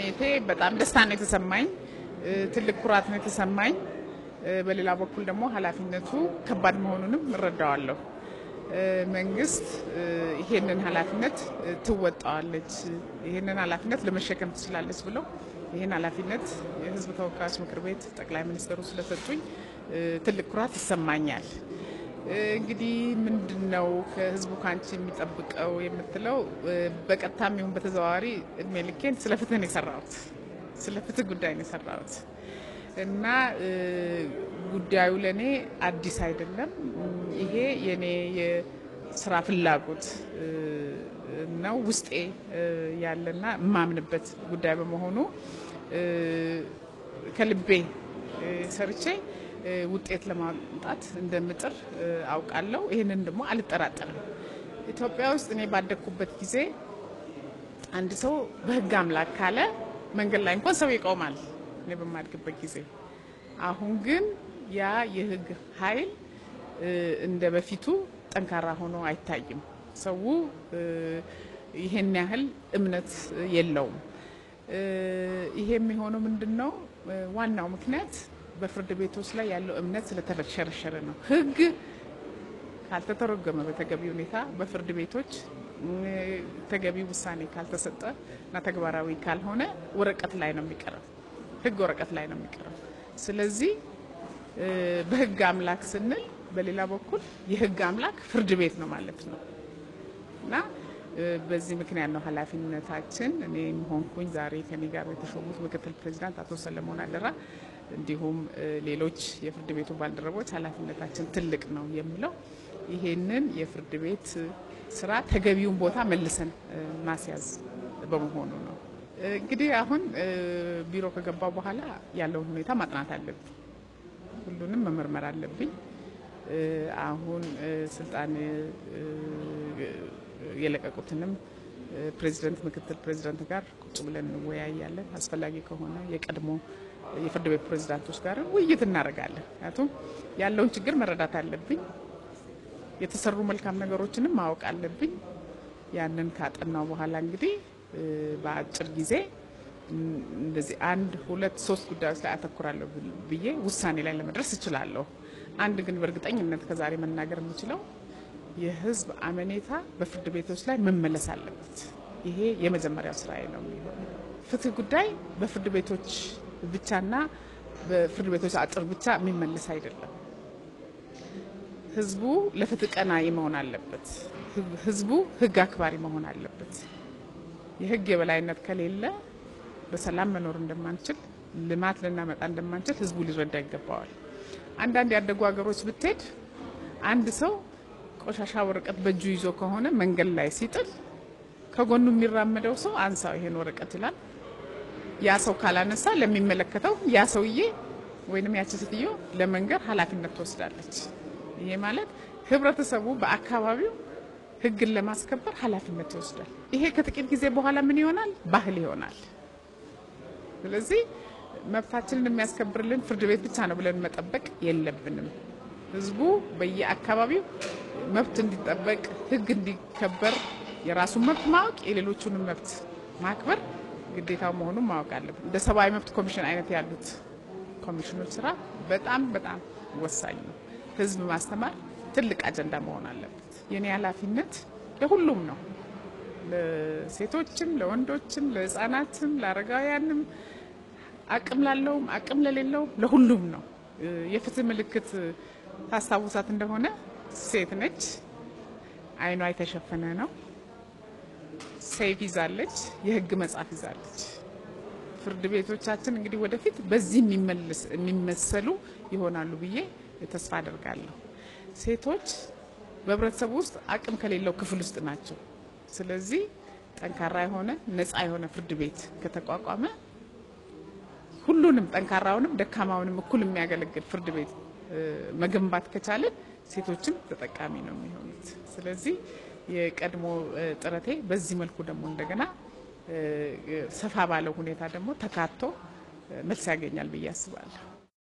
ሜቴ በጣም ደስታ ነው የተሰማኝ፣ ትልቅ ኩራት ነው የተሰማኝ። በሌላ በኩል ደግሞ ኃላፊነቱ ከባድ መሆኑንም እረዳዋለሁ። መንግስት ይሄንን ኃላፊነት ትወጣዋለች፣ ይሄንን ኃላፊነት ለመሸከም ትችላለች ብለው ይህን ኃላፊነት የሕዝብ ተወካዮች ምክር ቤት ጠቅላይ ሚኒስትሩ ስለሰጡኝ ትልቅ ኩራት ይሰማኛል። እንግዲህ ምንድን ነው ከህዝቡ ከአንቺ የሚጠብቀው የምትለው፣ በቀጥታም ይሁን በተዘዋዋሪ እድሜ ልኬን ስለ ፍትህ ነው የሰራሁት፣ ስለ ፍትህ ጉዳይ ነው የሰራሁት። እና ጉዳዩ ለእኔ አዲስ አይደለም። ይሄ የኔ የስራ ፍላጎት ነው፣ ውስጤ ያለና የማምንበት ጉዳይ በመሆኑ ከልቤ ሰርቼ ውጤት ለማምጣት እንደምጥር አውቃለሁ። ይህንን ደግሞ አልጠራጠርም። ኢትዮጵያ ውስጥ እኔ ባደግኩበት ጊዜ አንድ ሰው በህግ አምላክ ካለ መንገድ ላይ እንኳን ሰው ይቆማል። እኔ በማድግበት ጊዜ አሁን ግን ያ የህግ ኃይል እንደ በፊቱ ጠንካራ ሆኖ አይታይም። ሰው ይሄን ያህል እምነት የለውም። ይሄ የሚሆነው ምንድን ነው? ዋናው ምክንያት በፍርድ ቤቶች ላይ ያለው እምነት ስለተሸረሸረ ነው። ህግ ካልተተረጎመ በተገቢ ሁኔታ በፍርድ ቤቶች ተገቢ ውሳኔ ካልተሰጠ እና ተግባራዊ ካልሆነ ወረቀት ላይ ነው የሚቀረው። ህግ ወረቀት ላይ ነው የሚቀረው። ስለዚህ በህግ አምላክ ስንል በሌላ በኩል የህግ አምላክ ፍርድ ቤት ነው ማለት ነው እና በዚህ ምክንያት ነው ኃላፊነታችን እኔም ሆንኩኝ ዛሬ ከኔ ጋር የተሾሙት ምክትል ፕሬዚዳንት አቶ ሰለሞን አደራ እንዲሁም ሌሎች የፍርድ ቤቱ ባልደረቦች ኃላፊነታችን ትልቅ ነው የሚለው ይሄንን የፍርድ ቤት ስራ ተገቢውን ቦታ መልሰን ማስያዝ በመሆኑ ነው። እንግዲህ አሁን ቢሮ ከገባው በኋላ ያለውን ሁኔታ ማጥናት አለብኝ። ሁሉንም መመርመር አለብኝ። አሁን ስልጣን የለቀቁትንም ፕሬዚደንት፣ ምክትል ፕሬዚደንት ጋር ቁጭ ብለን እንወያያለን። አስፈላጊ ከሆነ የቀድሞ የፍርድ ቤት ፕሬዚዳንቶች ጋር ውይይት እናደርጋለን። ምክንያቱም ያለውን ችግር መረዳት አለብኝ። የተሰሩ መልካም ነገሮችንም ማወቅ አለብኝ። ያንን ካጠናው በኋላ እንግዲህ በአጭር ጊዜ እንደዚህ አንድ ሁለት ሶስት ጉዳዮች ላይ አተኩራለሁ ብዬ ውሳኔ ላይ ለመድረስ እችላለሁ። አንድ ግን በእርግጠኝነት ከዛሬ መናገር የምችለው የሕዝብ አመኔታ በፍርድ ቤቶች ላይ መመለስ አለበት። ይሄ የመጀመሪያው ስራዬ ነው የሚሆነው። ፍትህ ጉዳይ በፍርድ ቤቶች ብቻና በፍርድ ቤቶች አጥር ብቻ የሚመለስ አይደለም። ህዝቡ ለፍትህ ቀናኢ መሆን አለበት። ህዝቡ ህግ አክባሪ መሆን አለበት። የህግ የበላይነት ከሌለ በሰላም መኖር እንደማንችል፣ ልማት ልናመጣ እንደማንችል ህዝቡ ሊረዳ ይገባዋል። አንዳንድ ያደጉ ሀገሮች ብትሄድ አንድ ሰው ቆሻሻ ወረቀት በእጁ ይዞ ከሆነ መንገድ ላይ ሲጥል ከጎኑ የሚራመደው ሰው አንሳው ይሄን ወረቀት ይላል። ያ ሰው ካላነሳ ለሚመለከተው ያ ሰውዬ ወይንም ያቺ ሴትዮ ለመንገር ኃላፊነት ትወስዳለች። ይሄ ማለት ህብረተሰቡ በአካባቢው ህግን ለማስከበር ኃላፊነት ይወስዳል። ይሄ ከጥቂት ጊዜ በኋላ ምን ይሆናል? ባህል ይሆናል። ስለዚህ መብታችንን የሚያስከብርልን ፍርድ ቤት ብቻ ነው ብለን መጠበቅ የለብንም። ህዝቡ በየአካባቢው መብት እንዲጠበቅ፣ ህግ እንዲከበር፣ የራሱን መብት ማወቅ፣ የሌሎቹንም መብት ማክበር ግዴታው መሆኑን ማወቅ አለብን። እንደ ሰብአዊ መብት ኮሚሽን አይነት ያሉት ኮሚሽኖች ስራ በጣም በጣም ወሳኝ ነው። ህዝብ ማስተማር ትልቅ አጀንዳ መሆን አለበት። የኔ ኃላፊነት ለሁሉም ነው፣ ለሴቶችም፣ ለወንዶችም፣ ለህፃናትም፣ ለአረጋውያንም፣ አቅም ላለውም አቅም ለሌለው ለሁሉም ነው። የፍትህ ምልክት ታስታውሳት እንደሆነ ሴት ነች፣ አይኗ የተሸፈነ ነው፣ ሰይፍ ይዛለች፣ የህግ መጽሐፍ ይዛለች። ፍርድ ቤቶቻችን እንግዲህ ወደፊት በዚህ የሚመሰሉ ይሆናሉ ብዬ ተስፋ አደርጋለሁ። ሴቶች በህብረተሰቡ ውስጥ አቅም ከሌለው ክፍል ውስጥ ናቸው። ስለዚህ ጠንካራ የሆነ ነፃ የሆነ ፍርድ ቤት ከተቋቋመ ሁሉንም ጠንካራውንም ደካማውንም እኩል የሚያገለግል ፍርድ ቤት መገንባት ከቻለን ሴቶችም ተጠቃሚ ነው የሚሆኑት። ስለዚህ የቀድሞ ጥረቴ በዚህ መልኩ ደግሞ እንደገና ሰፋ ባለው ሁኔታ ደግሞ ተካቶ መልስ ያገኛል ብዬ አስባለሁ።